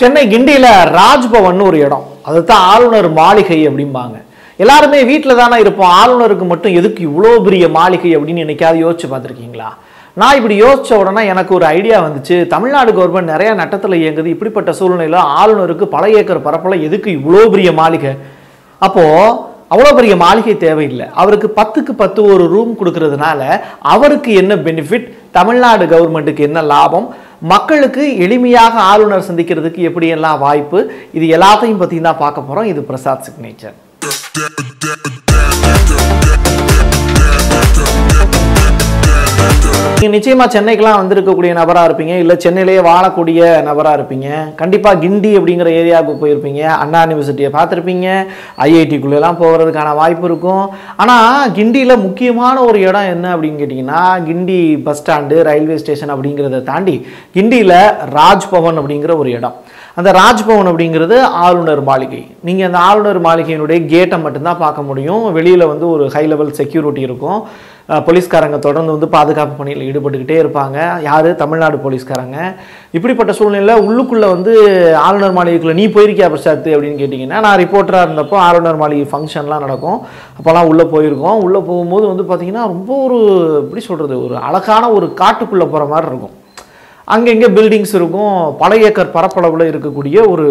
சென்னை கிண்டியில் ராஜ்பவன் ஒரு இடம். அதுதான் ஆளுநர் மாளிகை அப்படிம்பாங்க. எல்லாருமே வீட்டில் தானே இருப்போம். ஆளுநருக்கு மட்டும் எதுக்கு இவ்வளோ பெரிய மாளிகை அப்படின்னு என்னைக்காவது யோசிச்சு பார்த்துருக்கீங்களா? நான் இப்படி யோசித்த உடனே எனக்கு ஒரு ஐடியா வந்துச்சு. தமிழ்நாடு கவர்மெண்ட் நிறையா நட்டத்தில் இயங்குது. இப்படிப்பட்ட சூழ்நிலையில் ஆளுநருக்கு பல ஏக்கர் பரப்பில் எதுக்கு இவ்வளோ பெரிய மாளிகை? அப்போது அவ்வளோ பெரிய மாளிகை தேவையில்லை. அவருக்கு பத்துக்கு பத்து ஒரு ரூம் கொடுக்கறதுனால அவருக்கு என்ன பெனிஃபிட் தமிழ்நாடு கவர்மெண்ட்டுக்கு என்ன லாபம்? மக்களுக்கு எளிமையாக ஆளுநர் சந்திக்கிறதுக்கு எப்படியெல்லாம் வாய்ப்பு? இது எல்லாத்தையும் பற்றி தான் பார்க்க போகிறோம் இது பிரசாத் சிக்னேச்சர். நீங்கள் நிச்சயமாக சென்னைக்கெலாம் வந்திருக்கக்கூடிய நபராக இருப்பீங்க. இல்லை சென்னையிலேயே வாழக்கூடிய நபராக இருப்பீங்க. கண்டிப்பாக கிண்டி அப்படிங்கிற ஏரியாவுக்கு போயிருப்பீங்க. அண்ணா யூனிவர்சிட்டியை பார்த்துருப்பீங்க. ஐஐடிக்குள்ளெல்லாம் போகிறதுக்கான வாய்ப்பு இருக்கும். ஆனால் கிண்டியில் முக்கியமான ஒரு இடம் என்ன அப்படின்னு கேட்டிங்கன்னா Guindy bus stand railway station அப்படிங்கிறத தாண்டி கிண்டியில் ராஜ்பவன் அப்படிங்கிற ஒரு இடம். அந்த ராஜ்பவன் அப்படிங்கிறது ஆளுநர் மாளிகை. நீங்கள் அந்த ஆளுநர் மாளிகையினுடைய கேட்டை மட்டும்தான் பார்க்க முடியும். வெளியில் வந்து ஒரு ஹை லெவல் செக்யூரிட்டி இருக்கும். போலீஸ்காரங்க தொடர்ந்து வந்து பாதுகாப்பு பணியில் ஈடுபட்டுக்கிட்டே இருப்பாங்க. யார்? தமிழ்நாடு போலீஸ்காரங்க. இப்படிப்பட்ட சூழ்நிலையில் உள்ளுக்குள்ளே வந்து ஆளுநர் மாளிகைக்குள்ளே நீ போயிருக்கியா பிரசாத் அப்படின்னு கேட்டிங்கன்னா நான் ரிப்போர்ட்டராக இருந்தப்போ ஆளுநர் மாளிகை ஃபங்க்ஷன்லாம் நடக்கும். அப்போல்லாம் உள்ளே போயிருக்கோம். உள்ளே போகும்போது வந்து பார்த்திங்கன்னா ரொம்ப ஒரு எப்படி சொல்கிறது ஒரு அழகான ஒரு காட்டுக்குள்ளே போகிற மாதிரி இருக்கும். அங்கங்கே பில்டிங்ஸ் இருக்கும் பல ஏக்கர் பரப்பளவில் இருக்கக்கூடிய ஒரு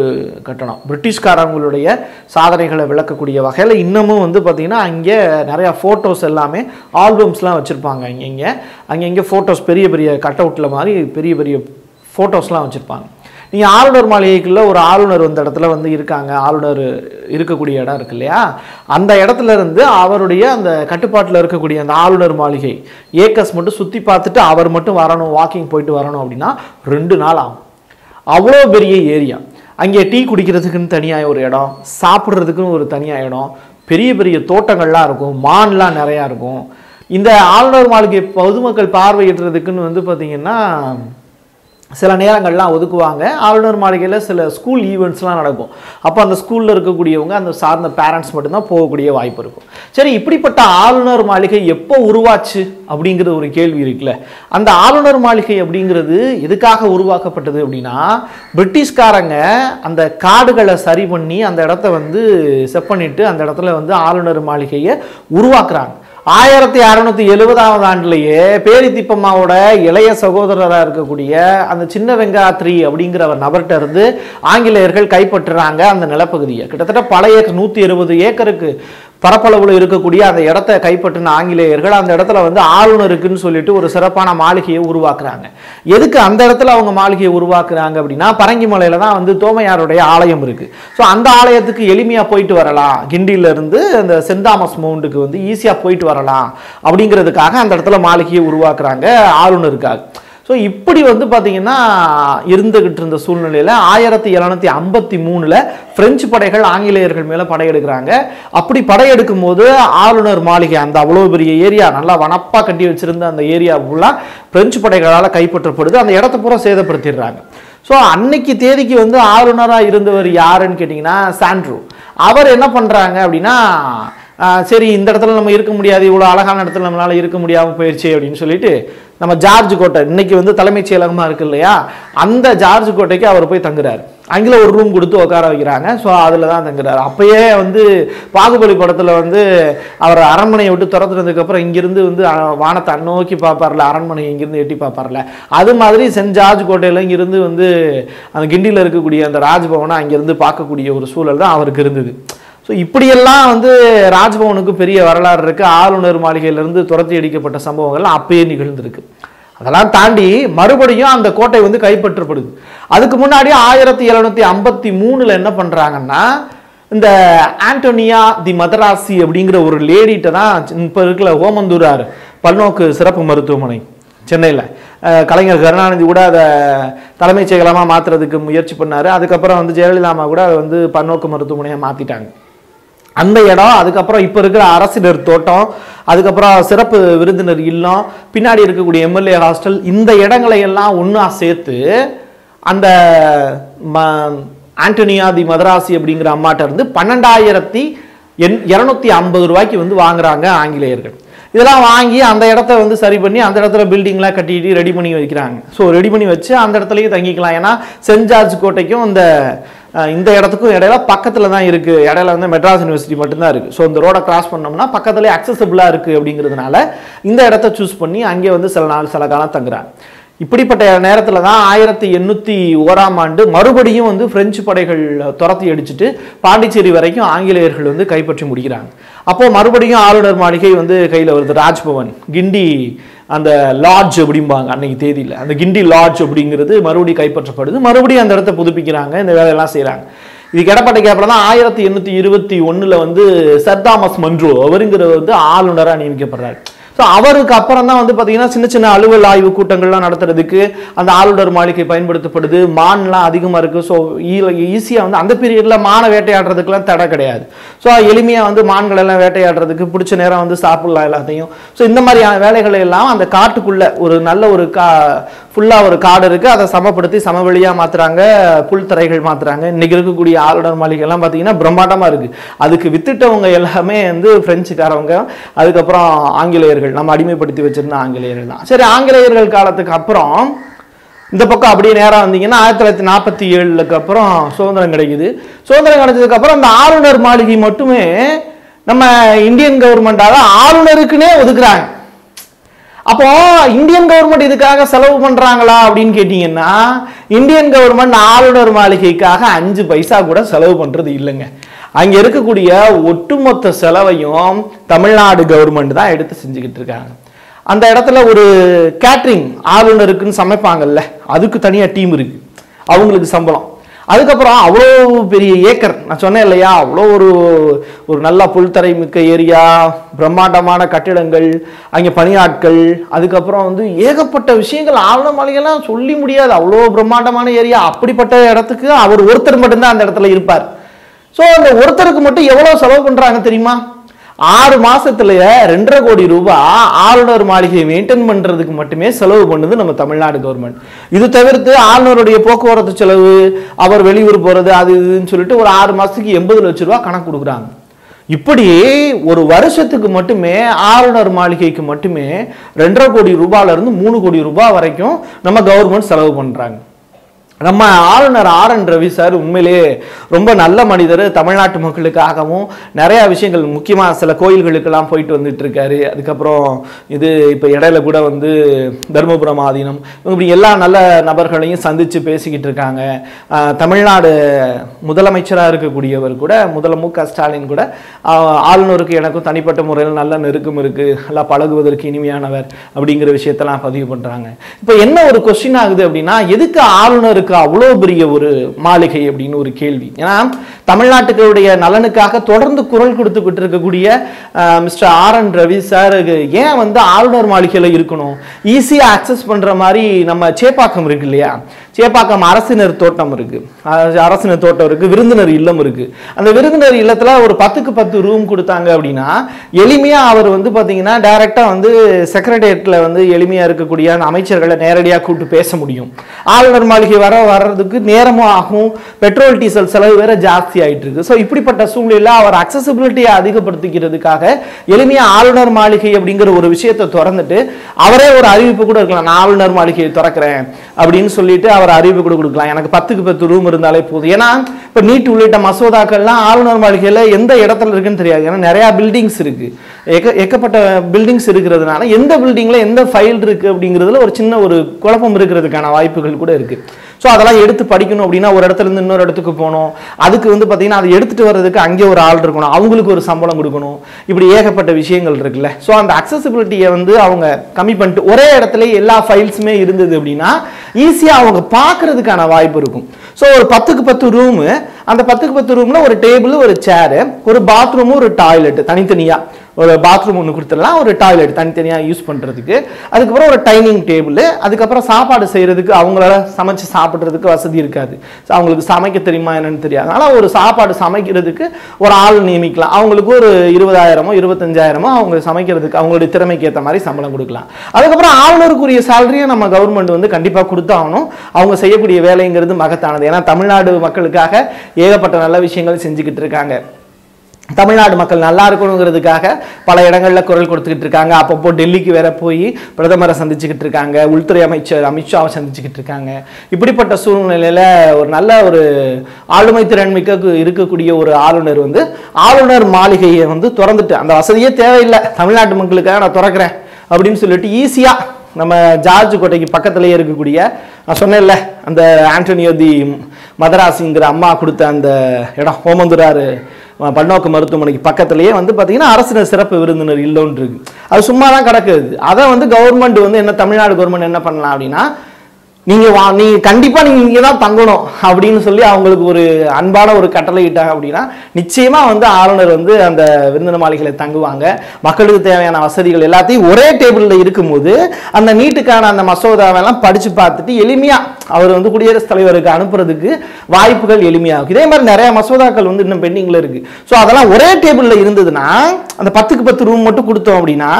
கட்டணம். பிரிட்டிஷ்காரங்களுடைய சாதனைகளை விளக்கக்கூடிய வகையில் இன்னமும் வந்து பார்த்திங்கன்னா அங்கே நிறையா ஃபோட்டோஸ் எல்லாமே ஆல்பம்ஸ்லாம் வச்சுருப்பாங்க. அங்கங்கே அங்கங்கே ஃபோட்டோஸ் பெரிய பெரிய கட் அவுட்டில் மாதிரி பெரிய பெரிய ஃபோட்டோஸ்லாம் வச்சுருப்பாங்க. நீங்கள் ஆளுநர் மாளிகைக்குள்ள ஒரு ஆளுநர் வந்த இடத்துல வந்து இருக்காங்க. ஆளுநர் இருக்கக்கூடிய இடம் இருக்கு இல்லையா? அந்த இடத்துல இருந்து அவருடைய அந்த கட்டுப்பாட்டில் இருக்கக்கூடிய அந்த ஆளுநர் மாளிகை ஏக்கஸ் மட்டும் சுற்றி பார்த்துட்டு அவர் மட்டும் வரணும் வாக்கிங் போயிட்டு வரணும் அப்படின்னா ரெண்டு நாள் ஆகும். அவ்வளோ பெரிய ஏரியா. அங்கே டீ குடிக்கிறதுக்குன்னு தனியாக ஒரு இடம் சாப்பிட்றதுக்குன்னு ஒரு தனியாக இடம் பெரிய பெரிய தோட்டங்கள்லாம் இருக்கும் மான்லாம் நிறையா இருக்கும். இந்த ஆளுநர் மாளிகை பொதுமக்கள் பார்வையிடுறதுக்குன்னு வந்து பார்த்திங்கன்னா சில நேரங்கள்லாம் ஒதுக்குவாங்க. ஆளுநர் மாளிகையில் சில ஸ்கூல் ஈவெண்ட்ஸ்லாம் நடக்கும். அப்போ அந்த ஸ்கூலில் இருக்கக்கூடியவங்க அந்த சார்ந்த பேரண்ட்ஸ் மட்டும்தான் போகக்கூடிய வாய்ப்பு இருக்கும். சரி இப்படிப்பட்ட ஆளுநர் மாளிகை எப்போ உருவாச்சு அப்படிங்கிற ஒரு கேள்வி இருக்குல்ல. அந்த ஆளுநர் மாளிகை அப்படிங்கிறது எதுக்காக உருவாக்கப்பட்டது அப்படின்னா பிரிட்டிஷ்காரங்க அந்த காடுகளை சரி பண்ணி அந்த இடத்த வந்து செப் பண்ணிட்டு அந்த இடத்துல வந்து ஆளுநர் மாளிகையை உருவாக்குறாங்க. ஆயிரத்தி அறுநூத்தி எழுபதாவது ஆண்டுலேயே பேரித்திப்பம்மாவோட இளைய சகோதரராக இருக்கக்கூடிய அந்த சின்ன வெங்காத்ரி அப்படிங்கிற ஒரு நபர்கிட்ட இருந்து ஆங்கிலேயர்கள் கைப்பற்றுறாங்க அந்த நிலப்பகுதியை. கிட்டத்தட்ட பழைய ஏக்கர் நூற்றி இருபது ஏக்கருக்கு பரப்பளவில் இருக்கக்கூடிய அந்த இடத்த கைப்பற்றின ஆங்கிலேயர்கள் அந்த இடத்துல வந்து ஆளுநருக்குன்னு சொல்லிட்டு ஒரு சிறப்பான மாளிகையை உருவாக்குறாங்க. எதுக்கு அந்த இடத்துல அவங்க மாளிகையை உருவாக்குறாங்க அப்படின்னா பரங்கிமலையில தான் வந்து தோமையாருடைய ஆலயம் இருக்கு. ஸோ அந்த ஆலயத்துக்கு எளிமையாக போயிட்டு வரலாம். கிண்டியிலேருந்து அந்த சென்ட் தாமஸ் மவுண்டுக்கு வந்து ஈஸியாக போயிட்டு வரலாம். அப்படிங்கிறதுக்காக அந்த இடத்துல மாளிகையை உருவாக்குறாங்க ஆளுநருக்காக. ஸோ இப்படி வந்து பார்த்தீங்கன்னா இருந்துகிட்டு இருந்த சூழ்நிலையில் ஆயிரத்தி எழுநூத்தி ஐம்பத்தி மூணில் பிரெஞ்சு படைகள் ஆங்கிலேயர்கள் மேலே படையெடுக்கிறாங்க அப்படி படையெடுக்கும் போது ஆளுநர் மாளிகை அந்த அவ்வளோ பெரிய ஏரியா நல்லா வனப்பாக கட்டி வச்சிருந்த அந்த ஏரியா ஃபுல்லாக பிரெஞ்சு படைகளால் கைப்பற்றப்படுது. அந்த இடத்த பூரா சேதப்படுத்திடுறாங்க. ஸோ அன்னைக்கு தேதிக்கு வந்து ஆளுநராக இருந்தவர் யாருன்னு கேட்டிங்கன்னா சாண்ட்ரூ. அவர் என்ன பண்ணுறாங்க அப்படின்னா சரி இந்த இடத்துல நம்ம இருக்க முடியாது. இவ்வளோ அழகான இடத்துல நம்மளால் இருக்க முடியாமல் போயிடுச்சு அப்படின்னு சொல்லிட்டு நம்ம ஜார்ஜ் கோட்டை இன்னைக்கு வந்து தலைமைச் செயலகமாக இருக்கு இல்லையா? அந்த ஜார்ஜ் கோட்டைக்கு அவர் போய் தங்குறாரு. அங்கே ஒரு ரூம் கொடுத்து உட்கார வைக்கிறாங்க. ஸோ அதில் தான் தங்குறாரு. அப்பயே வந்து பாகுபலி படத்தில் வந்து அவர் அரண்மனையை விட்டு துரத்துனதுக்கப்புறம் இங்கிருந்து வந்து வானத்தை நோக்கி பார்ப்பார்ல. அரண்மனை இங்கிருந்து எட்டி பார்ப்பார்ல. அது மாதிரி சென்ட் ஜார்ஜ் கோட்டையில் இங்கிருந்து வந்து அந்த கிண்டியில் இருக்கக்கூடிய அந்த ராஜ்பவனை அங்கிருந்து பார்க்கக்கூடிய ஒரு சூழல் தான் அவருக்கு இருந்தது. ஸோ இப்படியெல்லாம் வந்து ராஜ்பவனுக்கு பெரிய வரலாறு இருக்குது ஆளுநர் மாளிகையிலேருந்து துரத்தி அடிக்கப்பட்ட சம்பவங்கள்லாம் அப்பயே நிகழ்ந்திருக்கு. அதெல்லாம் தாண்டி மறுபடியும் அந்த கோட்டை வந்து கைப்பற்றப்படுது. அதுக்கு முன்னாடி ஆயிரத்தி எழுநூத்தி ஐம்பத்தி மூணில் என்ன பண்ணுறாங்கன்னா இந்த ஆண்டோனியா தி மதராசி அப்படிங்கிற ஒரு லேடிட்ட தான் இப்போ இருக்கிற ஓமந்தூரார் பல்நோக்கு சிறப்பு மருத்துவமனை சென்னையில். கலைஞர் கருணாநிதி கூட அதை தலைமைச் செயலமாக மாற்றுறதுக்கு முயற்சி பண்ணார். அதுக்கப்புறம் வந்து ஜெயலலிதா அம்மா கூட அதை வந்து பன்னோக்கு மருத்துவமனையாக மாற்றிட்டாங்க அந்த இடம் அதுக்கப்புறம் இப்போ இருக்கிற அரசினர் தோட்டம் அதுக்கப்புறம் சிறப்பு விருந்தினர் இல்லம் பின்னாடி இருக்கக்கூடிய எம்எல்ஏ ஹாஸ்டல் இந்த இடங்களை எல்லாம் ஒன்றா சேர்த்து அந்த ம ஆண்டனியா தி மதராசி அப்படிங்கிற அம்மாட்ட இருந்து பன்னெண்டாயிரத்தி எண் இரநூத்தி ஐம்பது ரூபாய்க்கு வந்து வாங்குறாங்க ஆங்கிலேயர்கள். இதெல்லாம் வாங்கி அந்த இடத்த வந்து சரி பண்ணி அந்த இடத்துல பில்டிங்லாம் கட்டிட்டு ரெடி பண்ணி வைக்கிறாங்க. ஸோ ரெடி பண்ணி வச்சு அந்த இடத்துலையும் தங்கிக்கலாம். ஏன்னா சென்ட் ஜார்ஜ் கோட்டைக்கும் இந்த இந்த இடத்துக்கும் இடையில பக்கத்தில் தான் இருக்குது இடையில வந்து மெட்ராஸ் யூனிவர்சிட்டி மட்டும்தான் இருக்குது ஸோ இந்த ரோடை கிராஸ் பண்ணோம்னா பக்கத்துலேயே அக்சசபிளாக இருக்குது அப்படிங்கிறதுனால இந்த இடத்த சூஸ் பண்ணி அங்கே வந்து சில நாள் சில காலம் தங்குறாங்க. இப்படிப்பட்ட நேரத்தில் தான் ஆயிரத்தி எண்ணூற்றி ஓராம் ஆண்டு மறுபடியும் வந்து பிரெஞ்சு படைகள் துரத்தி அடிச்சுட்டு பாண்டிச்சேரி வரைக்கும் ஆங்கிலேயர்கள் வந்து கைப்பற்றி முடிக்கிறாங்க. அப்போது மறுபடியும் ஆளுநர் மாளிகை வந்து கையில் வருது ராஜ்பவன். கிண்டி அந்த லாட்ஜ் அப்படிம்பாங்க அன்னைக்கு தேதியில். அந்த கிண்டி லாட்ஜ் அப்படிங்கிறது மறுபடியும் கைப்பற்றப்படுது. மறுபடியும் அந்த இடத்த புதுப்பிக்கிறாங்க இந்த வேலையெல்லாம் செய்கிறாங்க இதுக்கு இடப்பட்ட அப்புறம் தான் ஆயிரத்தி எண்ணூற்றி இருபத்தி ஒன்றில் வந்து சர் தாமஸ் மன்றோ அவருங்கிறவர் வந்து ஆளுநராக நியமிக்கப்படுறாரு. ஸோ அவருக்கு அப்புறம் தான் வந்து பார்த்தீங்கன்னா சின்ன சின்ன அலுவல் ஆய்வு கூட்டங்கள்லாம் நடத்துறதுக்கு அந்த ஆளுநர் மாளிகை பயன்படுத்தப்படுது. மான்லாம் அதிகமாக இருக்குது ஸோ ஈஸியாக வந்து அந்த பீரியடில் மானை வேட்டையாடுறதுக்குலாம் தடை கிடையாது. ஸோ எளிமையாக வந்து மான்கள் எல்லாம் வேட்டையாடுறதுக்கு பிடிச்ச நேரம் வந்து சாப்பிடலாம் எல்லாத்தையும். ஸோ இந்த மாதிரியான வேலைகளை எல்லாம் அந்த காட்டுக்குள்ளே ஒரு நல்ல ஒரு கா ஃபுல்லாக ஒரு காடு இருக்குது அதை சமப்படுத்தி சமவெளியாக மாற்றுறாங்க புல்தரைகள் மாற்றுறாங்க இன்றைக்கி இருக்கக்கூடிய ஆளுநர் மாளிகைலாம் பார்த்தீங்கன்னா பிரம்மாண்டமாக இருக்குது அதுக்கு வித்துட்டவங்க எல்லாமே வந்து ஃப்ரெஞ்சுக்காரவங்க அதுக்கப்புறம் ஆங்கிலேயர்கள். நம்ம அடிமைப்படுத்தி வச்சிருந்த ஆங்கிலேயர்கள் தான். சரி ஆங்கிலேயர்கள் காலத்துக்கு அப்புறம் இந்த பக்கம் அப்படியே நேராக வந்தீங்கன்னா ஆயிரத்தி தொள்ளாயிரத்தி நாற்பத்தி ஏழுக்கு அப்புறம் சுதந்திரம் கிடைக்குது. சுதந்திரம் கிடைச்சதுக்கப்புறம் அந்த ஆளுநர் மாளிகை மட்டுமே நம்ம இந்தியன் கவர்மெண்டால ஆளுநருக்குன்னே ஒதுக்குறாங்க. அப்போ இந்தியன் கவர்மெண்ட் இதுக்காக செலவு பண்றாங்களா அப்படின்னு கேட்டீங்கன்னா இந்தியன் கவர்மெண்ட் ஆளுநர் மாளிகைக்காக அஞ்சு பைசா கூட செலவு பண்றது இல்லைங்க. அங்கே இருக்கக்கூடிய ஒட்டுமொத்த செலவையும் தமிழ்நாடு கவர்மெண்ட் தான் எடுத்து செஞ்சுக்கிட்டு இருக்காங்க. அந்த இடத்துல ஒரு கேட்ரிங் ஆளுநருக்குன்னு சமைப்பாங்கல்ல அதுக்கு தனியாக டீம் இருக்கு. அவங்களுக்கு சம்பளம். அதுக்கப்புறம் அவ்வளோ பெரிய ஏக்கர் நான் சொன்னேன் இல்லையா அவ்வளோ ஒரு ஒரு நல்ல புல்தரை மிக்க ஏரியா பிரம்மாண்டமான கட்டிடங்கள் அங்கே பணியாட்கள் அதுக்கப்புறம் வந்து ஏகப்பட்ட விஷயங்கள் ஆவண மாளிகைலாம் சொல்லி முடியாது. அவ்வளோ பிரம்மாண்டமான ஏரியா அப்படிப்பட்ட இடத்துக்கு அவர் ஒருத்தர் மட்டும்தான் அந்த இடத்துல இருப்பார். ஸோ அந்த ஒருத்தருக்கு மட்டும் எவ்வளோ செலவு பண்ணுறாங்க தெரியுமா? ஆறு மாசத்துலயே ரெண்டரை கோடி ரூபாய் ஆளுநர் மாளிகையை மெயின்டைன் பண்றதுக்கு மட்டுமே செலவு பண்ணுது நம்ம தமிழ்நாடு கவர்மெண்ட் இது தவிர்த்து ஆளுநருடைய போக்குவரத்து செலவு அவர் வெளியூர் போறது அது இதுன்னு சொல்லிட்டு ஒரு ஆறு மாசத்துக்கு எண்பது லட்ச ரூபா கணக்கு கொடுக்குறாங்க. இப்படி ஒரு வருஷத்துக்கு மட்டுமே ஆளுநர் மாளிகைக்கு மட்டுமே ரெண்டரை கோடி ரூபாயிலிருந்து மூணு கோடி ரூபாய் வரைக்கும் நம்ம கவர்மெண்ட் செலவு பண்ணுறாங்க நம்ம ஆளுநர் ஆர் என் ரவி சார் உண்மையிலேயே ரொம்ப நல்ல மனிதர் தமிழ்நாட்டு மக்களுக்காகவும் நிறையா விஷயங்கள் முக்கியமாக சில கோயில்களுக்கெல்லாம் போயிட்டு வந்துட்டு இருக்காரு அதுக்கப்புறம் இது இப்போ இடையில கூட வந்து தருமபுரம் ஆதீனம் இப்படி எல்லா நல்ல நபர்களையும் சந்தித்து பேசிக்கிட்டு இருக்காங்க தமிழ்நாடு முதலமைச்சராக இருக்கக்கூடியவர் கூட முதல மு க ஸ்டாலின் கூட ஆளுநருக்கு எனக்கும் தனிப்பட்ட முறையில் நல்ல நெருக்கம் இருக்குது நல்லா பழகுவதற்கு இனிமையானவர் அப்படிங்கிற விஷயத்தெல்லாம் பதிவு பண்ணுறாங்க இப்போ என்ன ஒரு கொஸ்டின் ஆகுது அப்படின்னா எதுக்கு ஆளுநருக்கு அவ்வளோ பெரிய ஒரு மாளிகை அப்படின்னு ஒரு கேள்வி. ஏன்னா தமிழ்நாட்டுடைய நலனுக்காக தொடர்ந்து குரல் கொடுத்துக்கிட்டு இருக்கக்கூடிய mister R N Ravi sir ஏன் வந்து ஆளுநர் மாளிகையில் இருக்கணும்? ஈஸியாக அக்சஸ் பண்ணுற மாதிரி நம்ம சேப்பாக்கம் இருக்கு இல்லையா? சேப்பாக்கம் அரசினர் தோட்டம் இருக்கு. அரசினர் தோட்டம் இருக்கு விருந்தினர் இல்லம் இருக்கு. அந்த விருந்தினர் இல்லத்தில் ஒரு பத்துக்கு பத்து ரூம் கொடுத்தாங்க அப்படின்னா எளிமையாக அவர் வந்து பார்த்தீங்கன்னா டைரெக்டாக வந்து செக்ரட்டேரியட்டில் வந்து எளிமையாக இருக்கக்கூடிய அந்த அமைச்சர்களை நேரடியாக கூப்பிட்டு பேச முடியும். ஆளுநர் மாளிகை வர வர்றதுக்கு நேரமும் ஆகும். பெட்ரோல் டீசல் செலவு வேற ஜாஸ்தி ஆயிட்டு இருக்கு ஸோ இப்படிப்பட்ட சூழ்நிலையில அவர் அக்சசபிலிட்டியை அதிகப்படுத்திக்கிறதுக்காக எளிமையாக ஆளுநர் மாளிகை அப்படிங்கிற ஒரு விஷயத்தை திறந்துட்டு அவரே ஒரு அறிவிப்பு கூட இருக்கலாம். நான் ஆளுநர் மாளிகையை திறக்கிறேன் அப்படின்னு சொல்லிட்டு அவர் அறிவிப்பு கூட கொடுக்கலாம். எனக்கு பத்துக்கு பத்து ரூம் இருந்தாலே போதும். ஏன்னா இப்போ நீட் உள்ளிட்ட மசோதாக்கள்லாம் ஆளுநர் மாளிகையில் எந்த இடத்துல இருக்குன்னு தெரியாது. ஏன்னா நிறையா பில்டிங்ஸ் இருக்கு. ஏக ஏகப்பட்ட பில்டிங்ஸ் இருக்கிறதுனால எந்த பில்டிங்கில் எந்த ஃபைல் இருக்குது அப்படிங்கிறதுல ஒரு சின்ன ஒரு குழப்பம் இருக்கிறதுக்கான வாய்ப்புகள் கூட இருக்குது ஸோ அதெல்லாம் எடுத்து படிக்கணும் அப்படின்னா ஒரு இடத்துல இருந்து இன்னொரு இடத்துக்கு போகணும். அதுக்கு வந்து பார்த்திங்கன்னா அதை எடுத்துகிட்டு வர்றதுக்கு அங்கே ஒரு ஆள் இருக்கணும். அவங்களுக்கு ஒரு சம்பளம் கொடுக்கணும். இப்படி ஏகப்பட்ட விஷயங்கள் இருக்குல்ல. ஸோ அந்த அக்சசிபிலிட்டியை வந்து அவங்க கம்மி பண்ணிட்டு ஒரே இடத்துல எல்லா ஃபைல்ஸுமே இருந்தது அப்படின்னா ஈஸியாக அவங்க பார்க்கறதுக்கான வாய்ப்பு இருக்கும். ஸோ ஒரு பத்துக்கு பத்து ரூமு அந்த பத்துக்கு பத்து ரூமில் ஒரு டேபிள் ஒரு சேரு ஒரு பாத்ரூமு ஒரு டாய்லெட் தனித்தனியாக ஒரு பாத்ரூம் ஒன்று கொடுத்துடலாம். ஒரு டாய்லெட் தனித்தனியாக யூஸ் பண்ணுறதுக்கு அதுக்கப்புறம் ஒரு டைனிங் டேபிள் அதுக்கப்புறம் சாப்பாடு செய்கிறதுக்கு அவங்களால சமைச்சு சாப்பிட்றதுக்கு வசதி இருக்காது. ஸோ அவங்களுக்கு சமைக்க தெரியுமா என்னன்னு தெரியாது. ஆனால் ஒரு சாப்பாடு சமைக்கிறதுக்கு ஒரு ஆள் நியமிக்கலாம். அவங்களுக்கு ஒரு இருபதாயிரமோ இருபத்தஞ்சாயிரமோ அவங்க சமைக்கிறதுக்கு அவங்களுடைய திறமைக்கு ஏற்ற மாதிரி சம்பளம் கொடுக்கலாம். அதுக்கப்புறம் ஆளுநருக்குரிய சேலரியை நம்ம கவர்மெண்ட் வந்து கண்டிப்பாக கொடுத்தாகணும். அவங்க செய்யக்கூடிய வேலைங்கிறது மகத்தானது. ஏன்னா தமிழ்நாடு மக்களுக்காக ஏகப்பட்ட நல்ல விஷயங்கள் செஞ்சுக்கிட்டு இருக்காங்க. தமிழ்நாடு மக்கள் நல்லா இருக்கணுங்கிறதுக்காக பல இடங்களில் குரல் கொடுத்துக்கிட்டு இருக்காங்க. அப்பப்போ டெல்லிக்கு வேற போய் பிரதமரை சந்திச்சுக்கிட்டு இருக்காங்க. உள்துறை அமைச்சர் அமித்ஷாவை சந்திச்சுக்கிட்டு இருக்காங்க. இப்படிப்பட்ட சூழ்நிலையில் ஒரு நல்ல ஒரு ஆளுமை திறன் மிக்க இருக்கக்கூடிய ஒரு ஆளுநர் வந்து ஆளுநர் மாளிகையை வந்து திறந்துட்டு அந்த வசதியே தேவையில்லை. தமிழ்நாட்டு மக்களுக்காக நான் திறக்கிறேன் அப்படின்னு சொல்லிட்டு ஈஸியாக நம்ம ஜார்ஜ் கோட்டைக்கு பக்கத்துலேயே இருக்கக்கூடிய நான் சொன்னேன்ல அந்த ஆண்டனியோ தி மதராசிங்கிற அம்மா கொடுத்த அந்த இடம் ஓமந்துராறு அஹ், பல்நோக்கு மருத்துவமனைக்கு பக்கத்துலேயே வந்து பார்த்திங்கன்னா அரசின சிறப்பு விருந்தினர் இல்லோன்னு அது சும்மா தான் கிடக்குது அதை வந்து கவர்மெண்ட் வந்து என்ன தமிழ்நாடு கவர்மெண்ட் என்ன பண்ணலாம் அப்படின்னா நீங்கள் வா நீங்கள் கண்டிப்பாக நீங்கள் இங்கே தான் தங்கணும் அப்படின்னு சொல்லி அவங்களுக்கு ஒரு அன்பான ஒரு கட்டளை இட்டாங்க அப்படின்னா நிச்சயமாக வந்து ஆளுநர் வந்து அந்த விருந்தின மாளிகளை தங்குவாங்க. மக்களுக்கு தேவையான வசதிகள் எல்லாத்தையும் ஒரே டேபிளில் இருக்கும்போது அந்த நீட்டுக்கான அந்த மசோதாவெல்லாம் படித்து பார்த்துட்டு எளிமையாக அவர் வந்து குடியரசுத் தலைவருக்கு அனுப்புறதுக்கு வாய்ப்புகள் எளிமையாகும். இதே மாதிரி நிறைய மசோதாக்கள் வந்து இன்னும் பெண்டிங்கில் இருக்கு. ஸோ அதெல்லாம் ஒரே டேபிளில் இருந்ததுன்னா அந்த பத்துக்கு பத்து ரூம் மட்டும் கொடுத்தோம் அப்படின்னா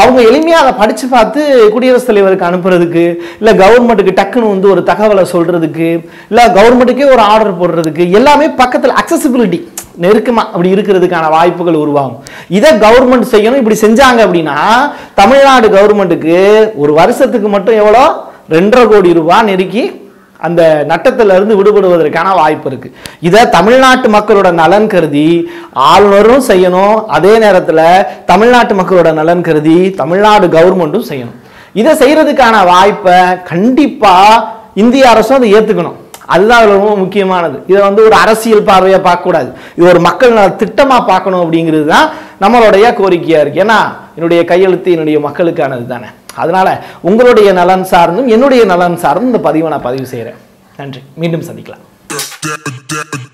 அவங்க எளிமையாக அதை படித்து பார்த்து குடியரசுத் தலைவருக்கு அனுப்புறதுக்கு இல்லை கவர்மெண்ட்டுக்கு டக்குன்னு வந்து ஒரு தகவலை சொல்றதுக்கு இல்லை கவர்மெண்ட்டுக்கே ஒரு ஆர்டர் போடுறதுக்கு எல்லாமே பக்கத்தில் அக்சசிபிலிட்டி நெருக்கமா அப்படி இருக்கிறதுக்கான வாய்ப்புகள் உருவாகும். இதை கவர்மெண்ட் செய்யணும் இப்படி செஞ்சாங்க அப்படின்னா தமிழ்நாடு கவர்மெண்ட்டுக்கு ஒரு வருஷத்துக்கு மட்டும் எவ்வளோ? ரெண்டரை கோடி ரூபாய் நெருக்கி அந்த நட்டத்திலிருந்து விடுபடுவதற்கான வாய்ப்பு இருக்குது இதை தமிழ்நாட்டு மக்களோட நலன் கருதி ஆளுநரும் செய்யணும். அதே நேரத்தில் தமிழ்நாட்டு மக்களோட நலன் கருதி தமிழ்நாடு கவர்மெண்ட்டும் செய்யணும். இதை செய்கிறதுக்கான வாய்ப்பை கண்டிப்பாக இந்திய அரசும் அதை ஏற்றுக்கணும் அதுதான் ரொம்ப முக்கியமானது. இதை வந்து ஒரு அரசியல் பார்வையாக பார்க்கக்கூடாது. இது ஒரு மக்கள் நல பார்க்கணும் அப்படிங்கிறது தான் நம்மளுடைய கோரிக்கையாக இருக்குது ஏன்னா என்னுடைய கையெழுத்து என்னுடைய மக்களுக்கானது தானே அதனால உங்களுடைய நலன் சார்ந்தும் என்னுடைய நலன் சார்ந்தும் இந்த பதிவை நான் பதிவு செய்கிறேன் நன்றி. மீண்டும் சந்திக்கலாம்.